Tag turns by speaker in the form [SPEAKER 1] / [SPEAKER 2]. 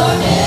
[SPEAKER 1] corazones.